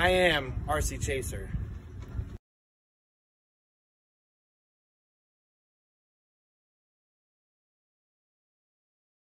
I am RC Chaser.